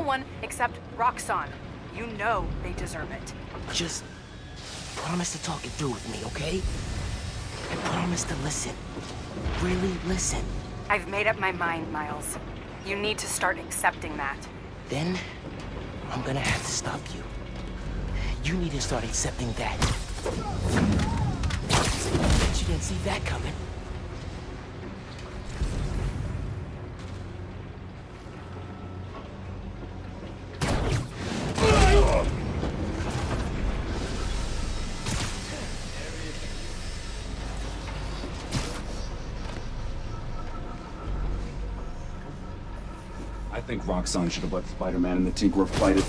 No one except Roxxon. You know they deserve it. Just promise to talk it through with me, okay? And promise to listen. Really listen. I've made up my mind, Miles. You need to start accepting that. Then, I'm gonna have to stop you. You need to start accepting that. You didn't see that coming. Think Roxxon should have let Spider-Man and the Tinkerer fight it.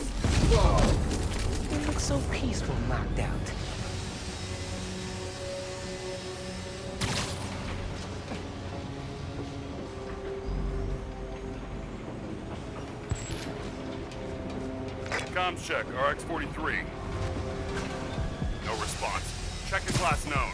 You look so peaceful knocked out. Comms check, RX-43. No response. Check his last known.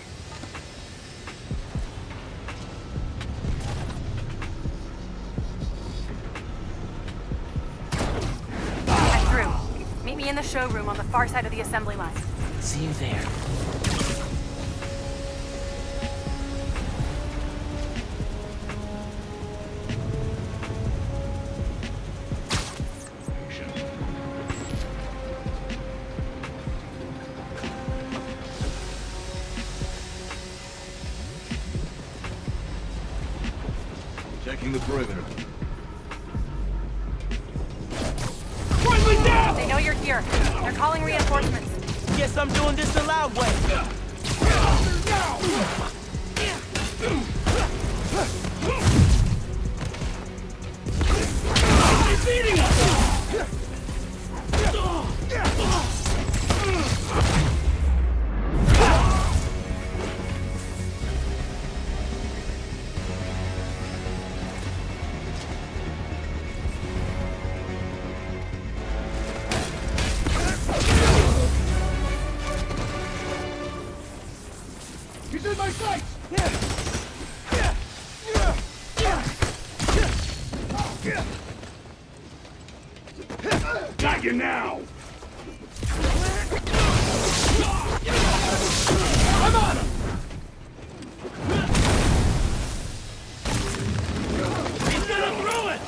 In the showroom on the far side of the assembly line. See you there. Got you now! I'm on him! He's gonna throw it!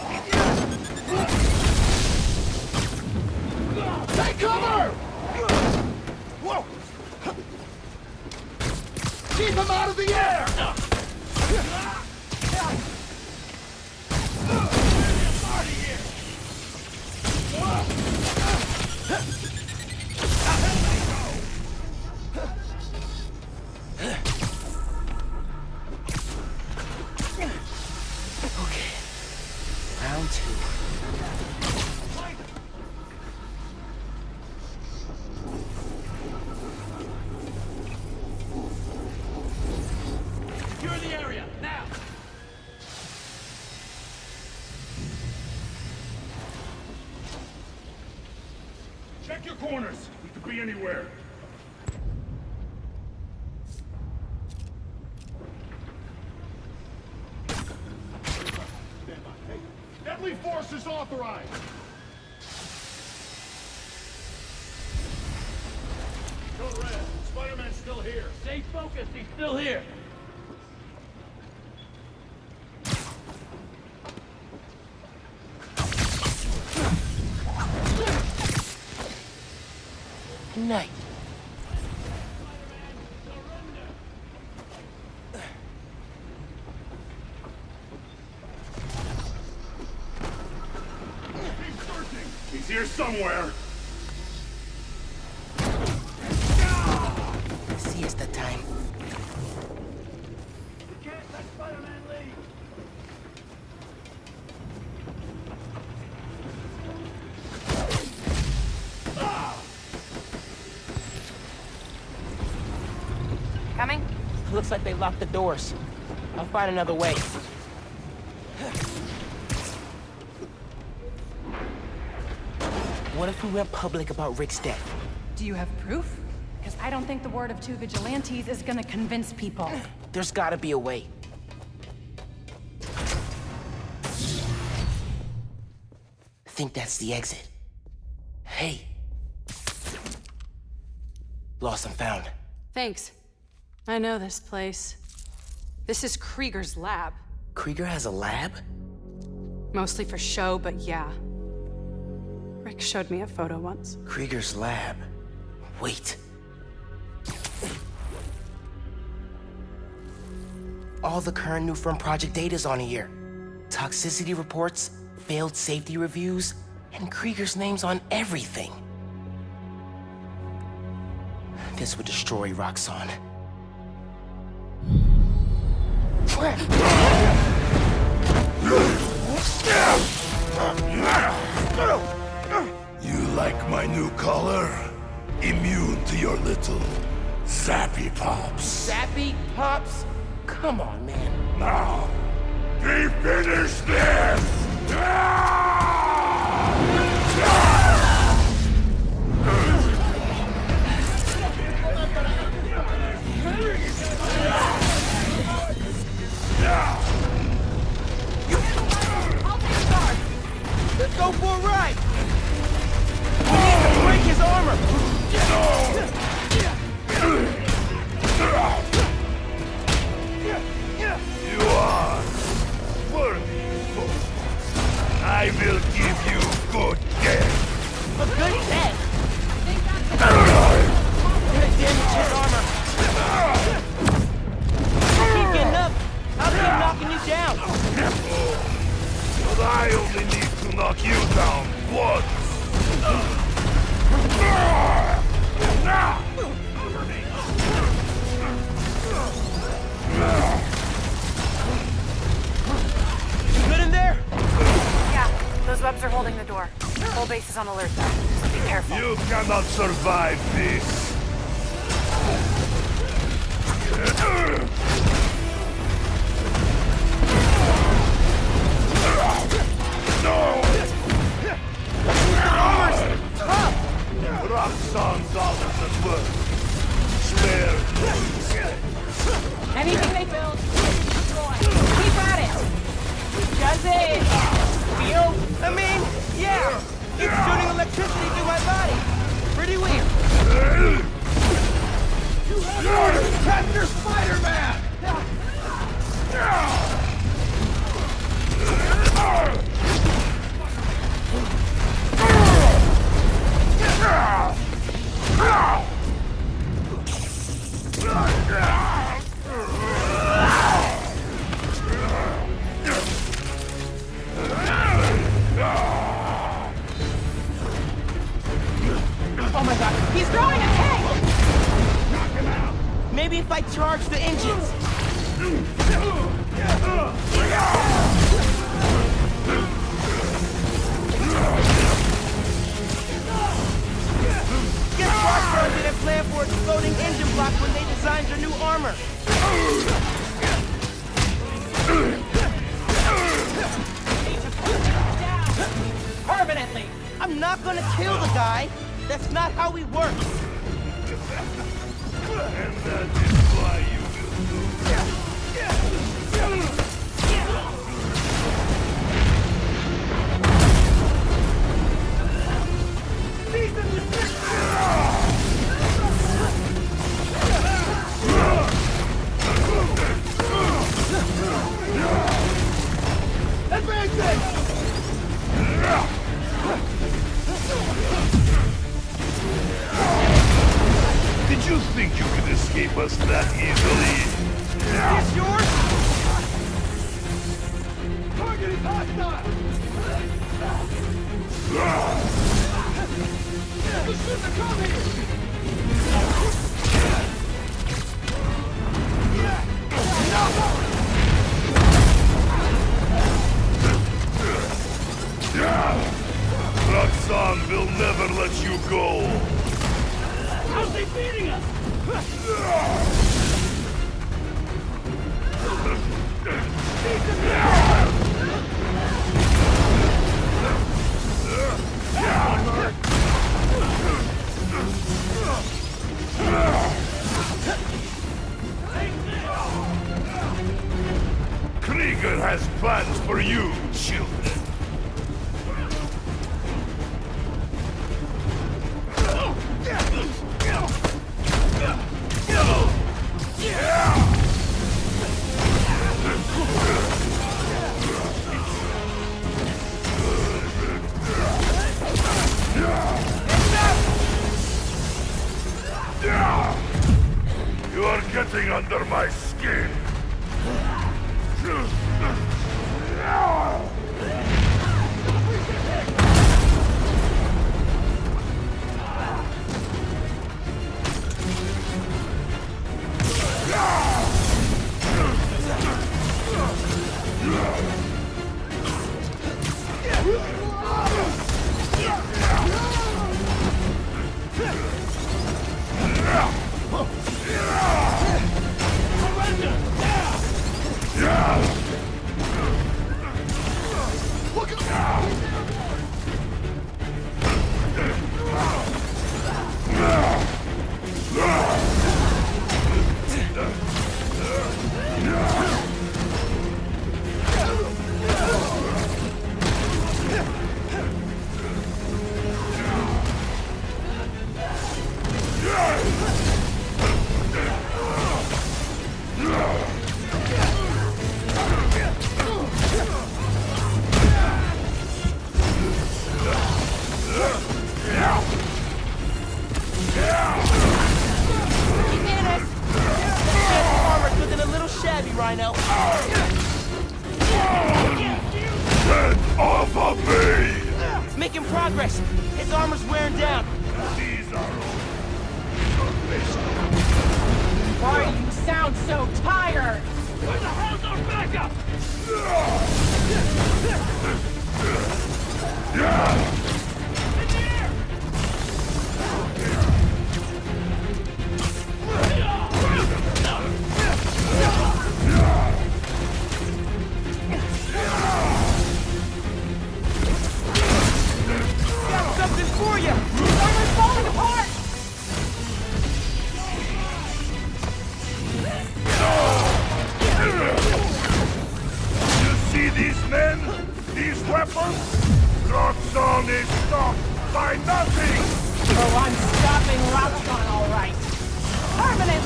Take cover! Whoa! Keep him out of the air! Stay focused, he's still here. Night. Keep searching! He's here somewhere! Looks like they locked the doors. I'll find another way. What if we went public about Rick's death? Do you have proof? Because I don't think the word of two vigilantes is gonna convince people. There's gotta be a way. I think that's the exit. Hey. Lost and found. Thanks. I know this place. This is Krieger's lab. Krieger has a lab? Mostly for show, but yeah. Rick showed me a photo once. Krieger's lab. Wait. All the current Nuform project data's on here. Toxicity reports, failed safety reviews, and Krieger's name's on everything. This would destroy Roxxon. You like my new color? Immune to your little zappy pops. Zappy pops? Come on, man. Now, be finished this! Let's go for a ride!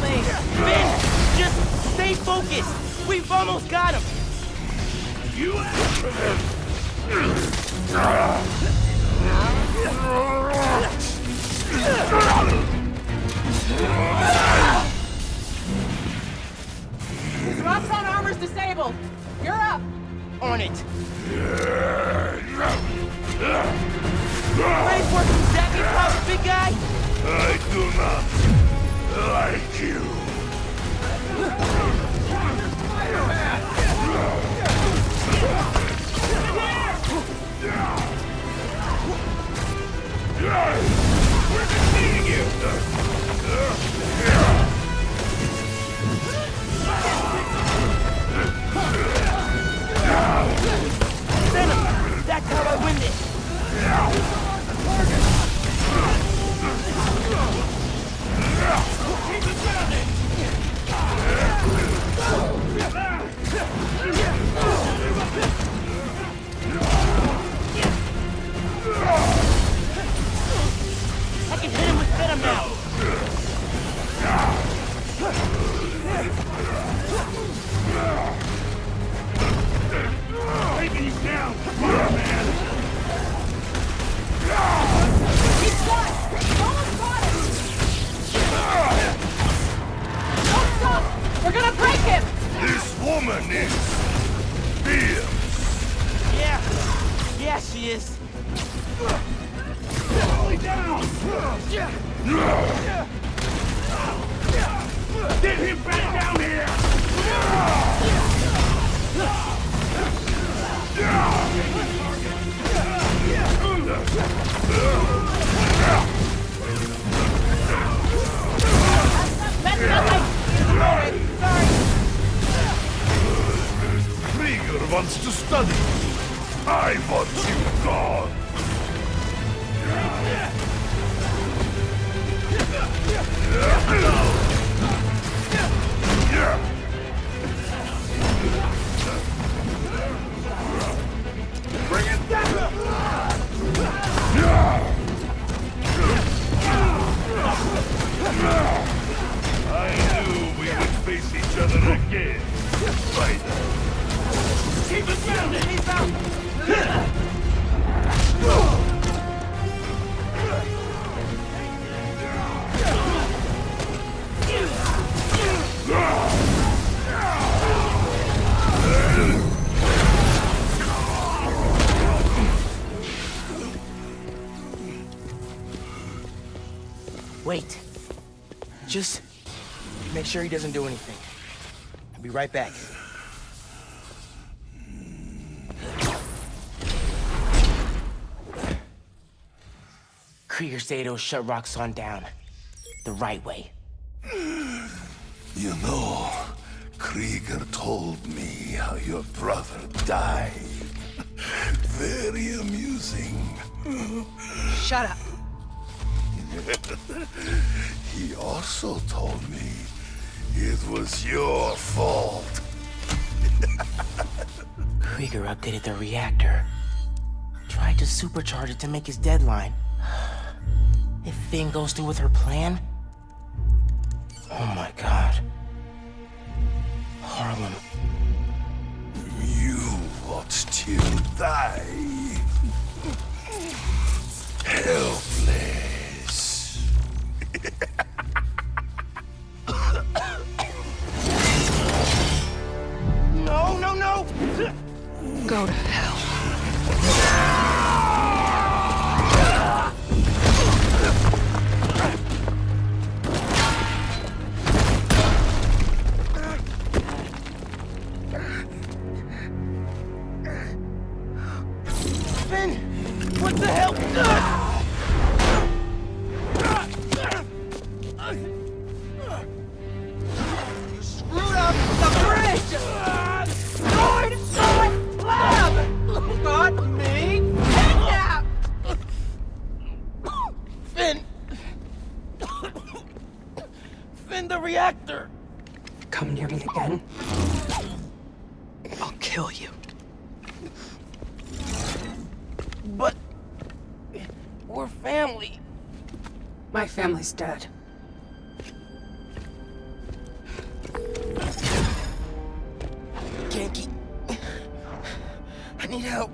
lane. Finn, just stay focused. We've almost got him. You Roxxon armor's disabled. You're up. On it. Ready for some second, big guy? I do not like you. We're defeating you! Venom! That's how I win this! I can hit him with venom now! Wait. Just make sure he doesn't do anything. I'll be right back. Krieger's Dados shut Roxxon down. The right way. You know, Krieger told me how your brother died. Very amusing. Shut up. He also told me it was your fault. Krieger updated the reactor. Tried to supercharge it to make his deadline. If Finn goes through with her plan... Oh my god. Harlem. You watched him die. My family's. Can't keep... I need help.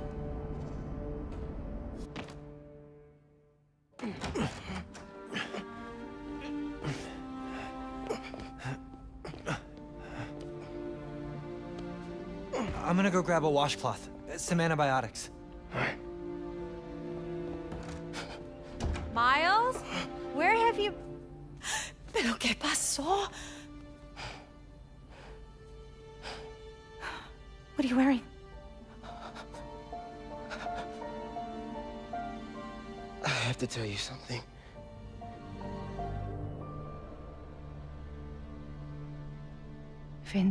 I'm gonna go grab a washcloth, uh, some antibiotics.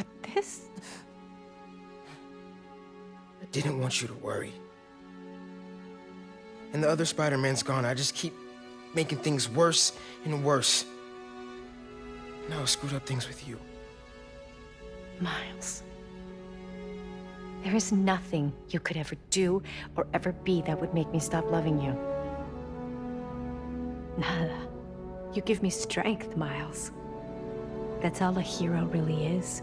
But this? I didn't want you to worry. And the other Spider-Man's gone. I just keep making things worse and worse. Now I screwed up things with you. Miles. There is nothing you could ever do or ever be that would make me stop loving you. Nada. You give me strength, Miles. That's all a hero really is.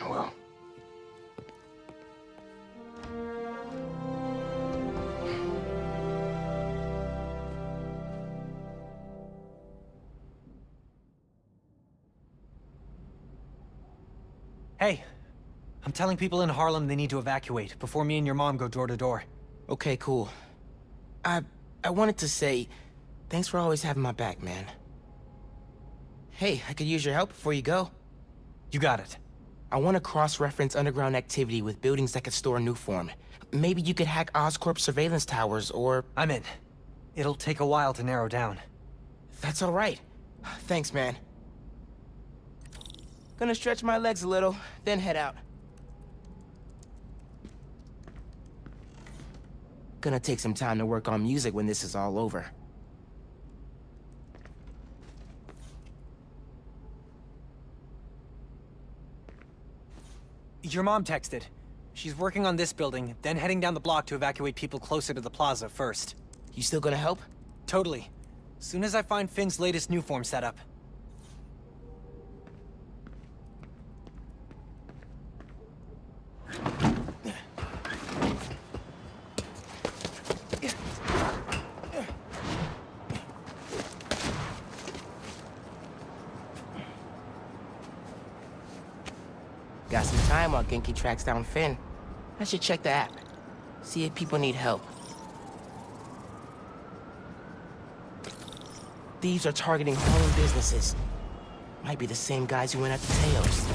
Well, Hey, I'm telling people in Harlem they need to evacuate before me and your mom go door to door. okay, cool. I I wanted to say thanks for always having my back, man. Hey, I could use your help before you go. You got it. I want to cross-reference underground activity with buildings that could store Nuform. Maybe you could hack Oscorp surveillance towers, or... I'm in. It'll take a while to narrow down. That's all right. Thanks, man. Gonna stretch my legs a little, then head out. Gonna take some time to work on music when this is all over. Your mom texted. She's working on this building, then heading down the block to evacuate people closer to the plaza first. You still gonna help? Totally. Soon as I find Finn's latest Nuform setup. Got some time while Ganke tracks down Finn. I should check the app. See if people need help. Thieves are targeting home businesses. Might be the same guys who went after Teos.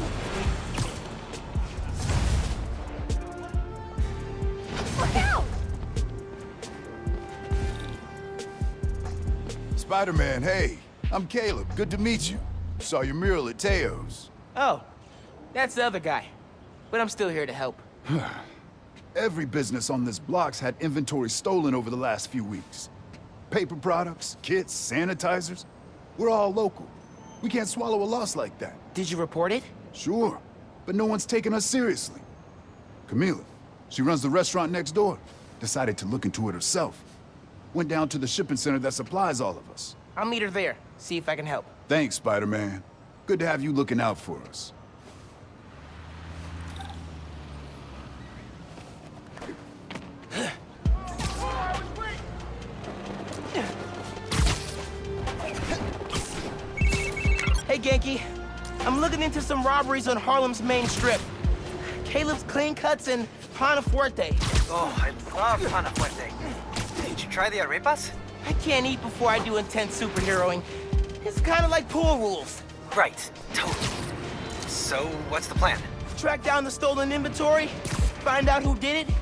Spider-Man, hey. I'm Caleb. Good to meet you. Saw your mural at Teo's. Oh, that's the other guy. But I'm still here to help. Every business on this block's had inventory stolen over the last few weeks. Paper products, kits, sanitizers. We're all local. We can't swallow a loss like that. Did you report it? Sure, but no one's taking us seriously. Camila, she runs the restaurant next door. Decided to look into it herself. Went down to the shipping center that supplies all of us. I'll meet her there, see if I can help. Thanks, Spider-Man. Good to have you looking out for us. Ganke. I'm looking into some robberies on Harlem's main strip. Caleb's Clean Cuts and Panafuerte. Oh, I love Panafuerte. Did you try the arepas? I can't eat before I do intense superheroing. It's kind of like pool rules. Right, totally. So, what's the plan? Track down the stolen inventory, find out who did it,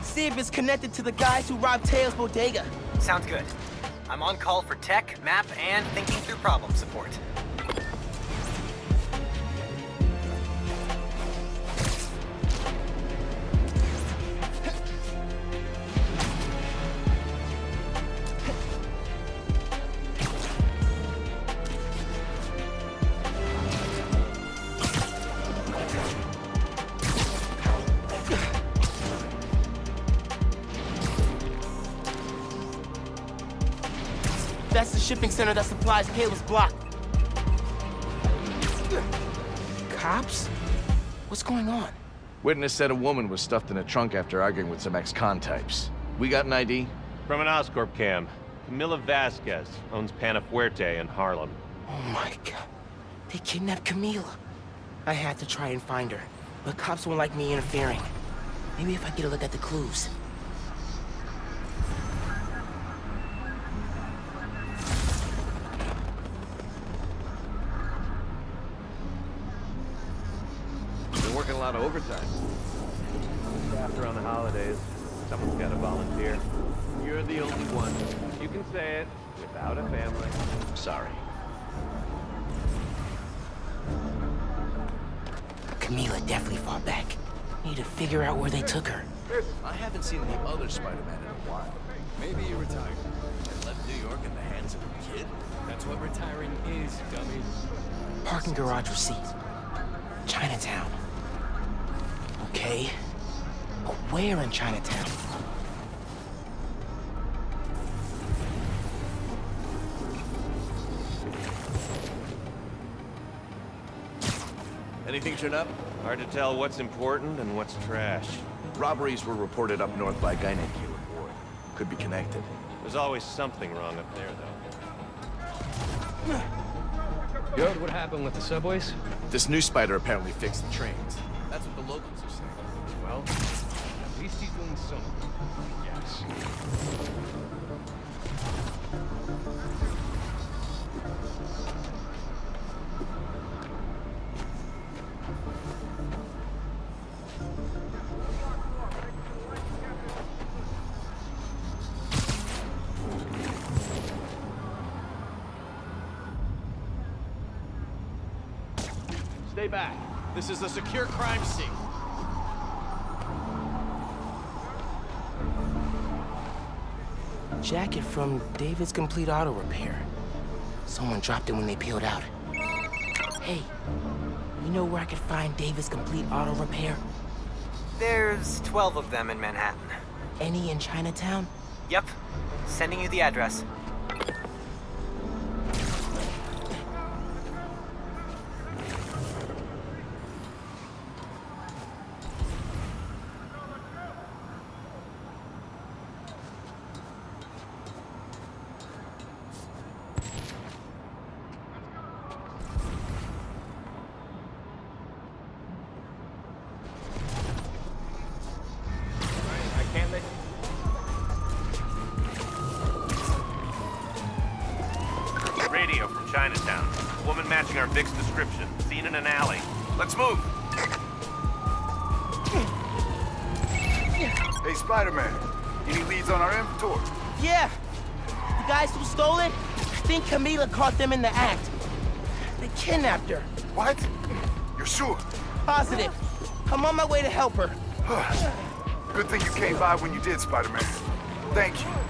see if it's connected to the guys who robbed Teo's bodega. Sounds good. I'm on call for tech, map, and thinking through problem support. Center that supplies Caleb's block. Cops? What's going on? Witness said a woman was stuffed in a trunk after arguing with some ex-con types. We got an ID? From an Oscorp cam. Camila Vasquez owns Panafuerte in Harlem. Oh my god. They kidnapped Camila. I had to try and find her, but cops won't like me interfering. Maybe if I get a look at the clues. Overtime. After on the holidays, someone's got to volunteer. You're the only one. You can say it without a family. Sorry. Camila definitely fought back. Need to figure out where they took her. I haven't seen the other Spider-Man in a while. Maybe he retired and left New York in the hands of a kid? That's what retiring is, dummy. Parking garage receipt. Chinatown. Okay. But where in Chinatown? Anything turn up? Hard to tell what's important and what's trash. Robberies were reported up north by a guy named Caleb Ward. Could be connected. There's always something wrong up there, though. You heard what happened with the subways? This new spider apparently fixed the trains. That's what the locals are saying. Well, at least he's doing something, yes. Stay back. This is a secure crime scene. Jacket from David's Complete Auto Repair. Someone dropped it when they peeled out. Hey, you know where I could find David's Complete Auto Repair? There's 12 of them in Manhattan. Any in Chinatown? Yep. Sending you the address. Radio from Chinatown. Woman matching our Vic's description. Seen in an alley. Let's move. Hey, Spider-Man. Any leads on our inventory? Yeah. The guys who stole it, I think Camila caught them in the act. They kidnapped her. What? You're sure? Positive. I'm on my way to help her. Good thing you came by when you did, Spider-Man. Thank you.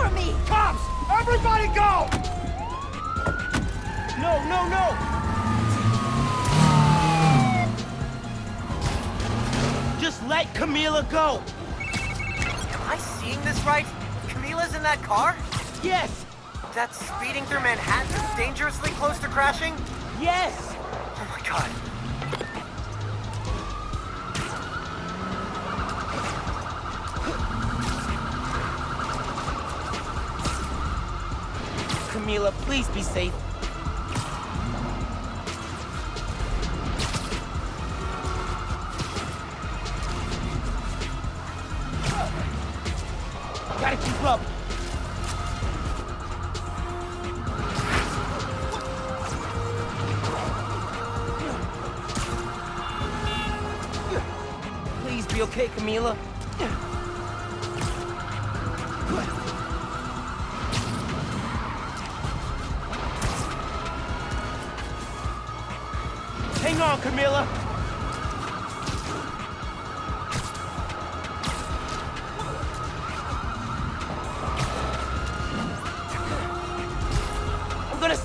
From me! Cops! Everybody go! No, no, no! Just let Camila go! Am I seeing this right? Camila's in that car? Yes! That's speeding through Manhattan dangerously close to crashing? Yes! Oh my god. Camila, please be safe.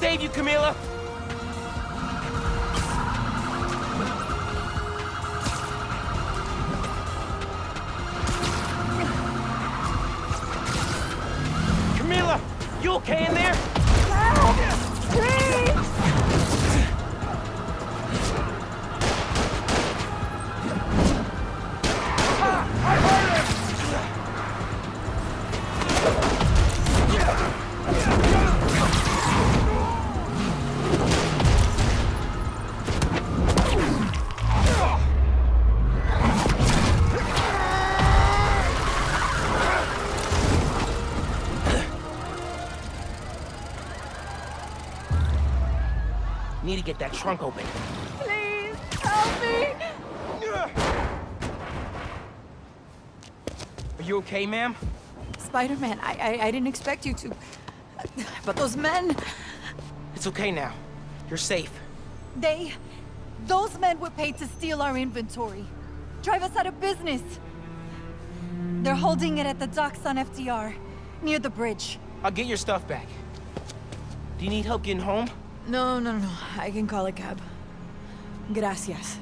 Save you, Camila. Get that trunk open. Please, help me! Are you okay, ma'am? Spider-Man, I, I, I didn't expect you to... But those men, It's okay now. You're safe. they... Those men were paid to steal our inventory. Drive us out of business. They're holding it at the docks on FDR, near the bridge. I'll get your stuff back. Do you need help getting home? No, no, no. I can call a cab. Gracias.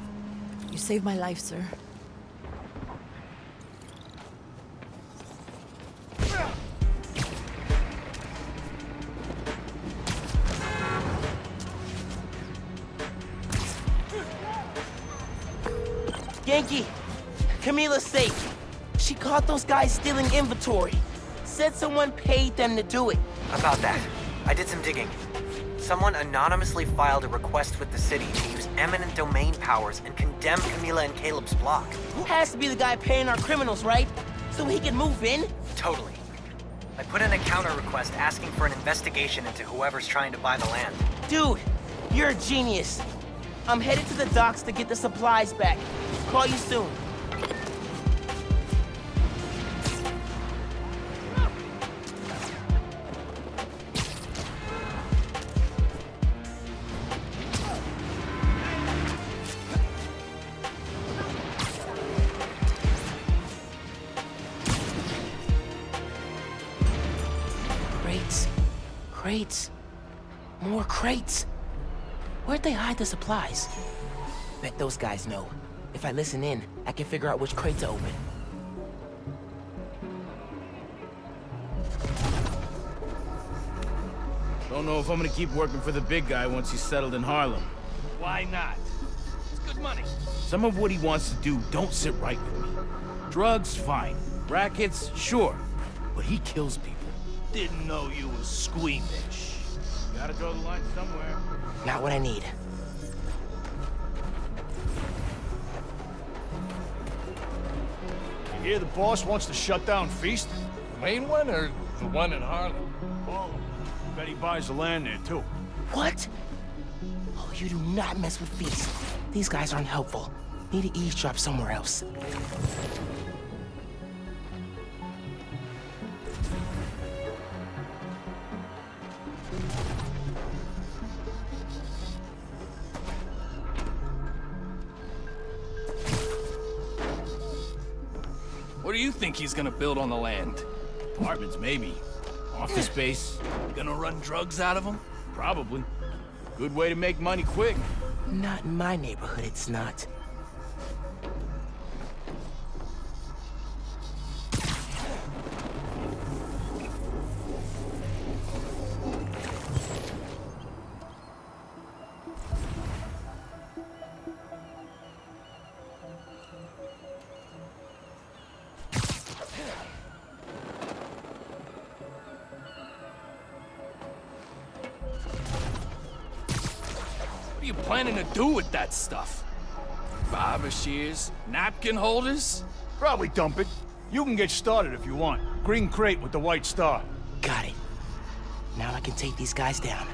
You saved my life, sir. Ganke, Camila's safe. She caught those guys stealing inventory. Said someone paid them to do it. About that, I did some digging. Someone anonymously filed a request with the city to use eminent domain powers and condemn Camila and Caleb's block. Who has to be the guy paying our criminals, right? So he can move in? Totally. I put in a counter request asking for an investigation into whoever's trying to buy the land. Dude, you're a genius. I'm headed to the docks to get the supplies back. Call you soon. Crates. More crates. Where'd they hide the supplies? Bet those guys know. If I listen in, I can figure out which crate to open. Don't know if I'm gonna keep working for the big guy once he's settled in Harlem. Why not? It's good money. Some of what he wants to do don't sit right with me. Drugs, fine. Rackets, sure. But he kills people. Didn't know you was squeamish. Gotta draw the line somewhere. Not what I need. You hear the boss wants to shut down Feast? The main one or the one in Harlem? All of. Bet he buys the land there, too. What? Oh, you do not mess with Feast. These guys aren't helpful. Need to eavesdrop somewhere else. Think he's gonna build on the land? Apartments, maybe. Office space, Gonna run drugs out of them? probably. Good way to make money quick. Not in my neighborhood, it's not. That stuff? Barber shears? Napkin holders? Probably dump it. You can get started if you want. Green crate with the white star. Got it. Now I can take these guys down.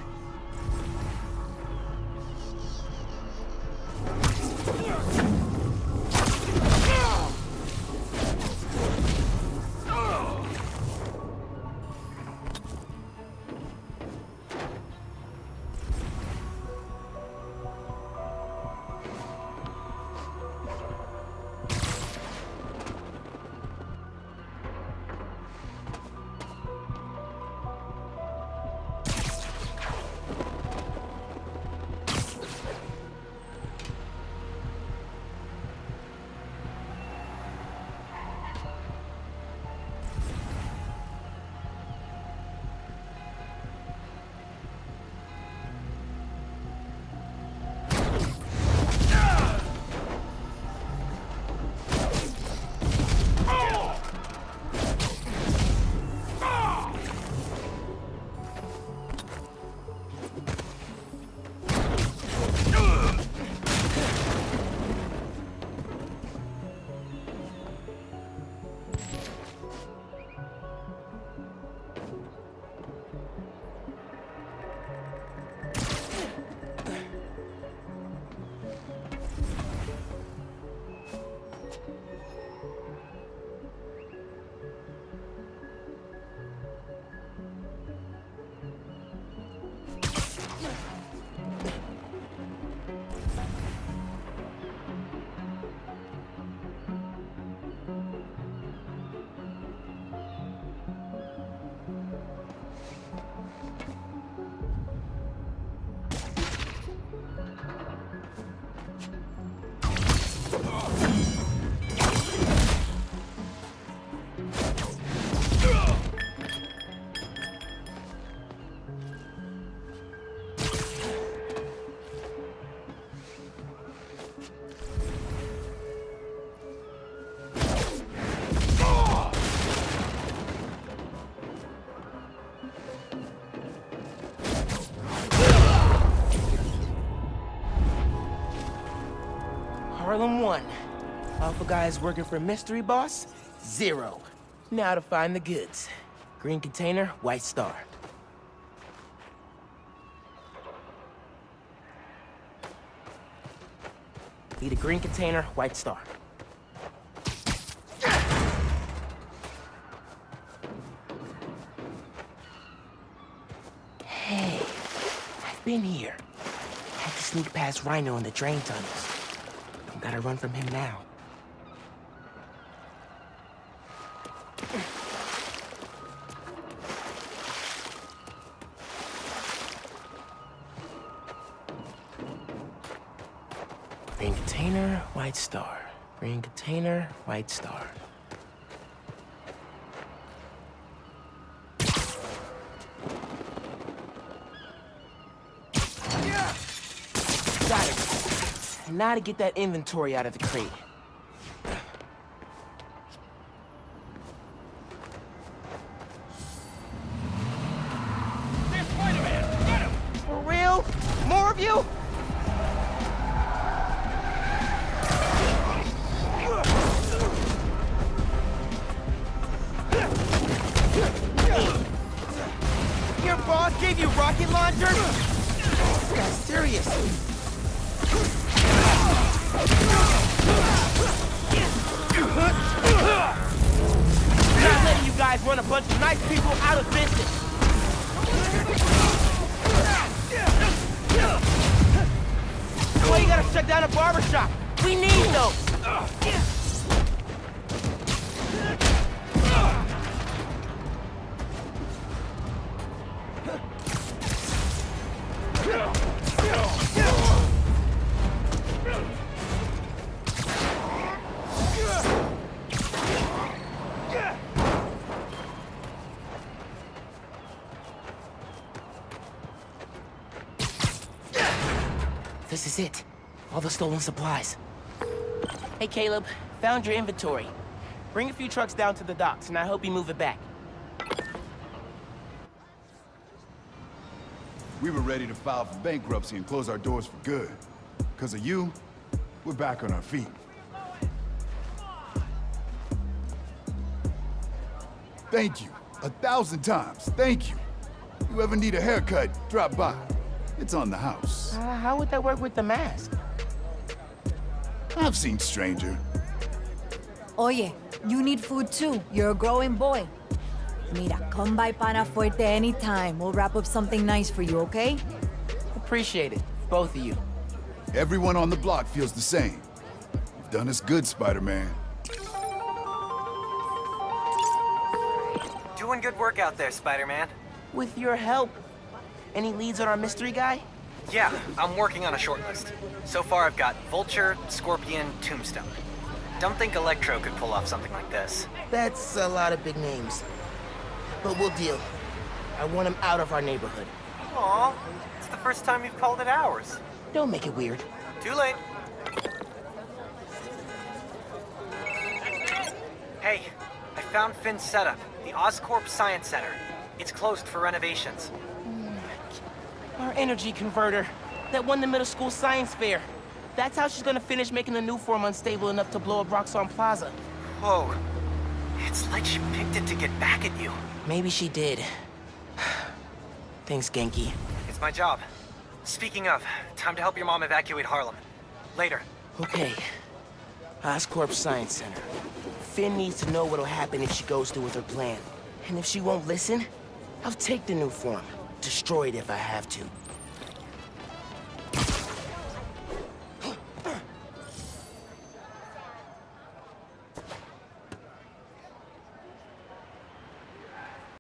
Alpha guys working for Mystery Boss? Zero. Now to find the goods. Green container, white star. Need a green container, white star. Hey, I've been here. Had to sneak past Rhino in the drain tunnels. Don't gotta run from him now. Green container, white star. Green container, white star. Got it. Now to get that inventory out of the crate. This is it. All the stolen supplies. Hey, Caleb. Found your inventory. Bring a few trucks down to the docks, and I hope you move it back. We were ready to file for bankruptcy and close our doors for good. Because of you, we're back on our feet. Thank you. A thousand times. Thank you. You ever need a haircut, drop by. It's on the house. How would that work with the mask? I've seen stranger. Oye, you need food too. You're a growing boy. Mira, come by Panafuerte anytime. We'll wrap up something nice for you, okay? Appreciate it, both of you. Everyone on the block feels the same. You've done us good, Spider-Man. Doing good work out there, Spider-Man. With your help. Any leads on our mystery guy? Yeah, I'm working on a short list. So far, I've got Vulture, Scorpion, Tombstone. Don't think Electro could pull off something like this. That's a lot of big names. But we'll deal. I want him out of our neighborhood. Aw, it's the first time you've called it ours. Don't make it weird. Too late. Hey, I found Phin's setup, the Oscorp Science Center. It's closed for renovations. Energy converter that won the middle school science fair. That's how she's gonna finish making the Nuform unstable enough to blow up Roxxon Plaza. Whoa. It's like she picked it to get back at you. Maybe she did. Thanks, Ganke. It's my job. Speaking of, time to help your mom evacuate Harlem. Later. Okay. Oscorp Science Center. Phin needs to know what'll happen if she goes through with her plan. And if she won't listen, I'll take the Nuform. Destroy it if I have to.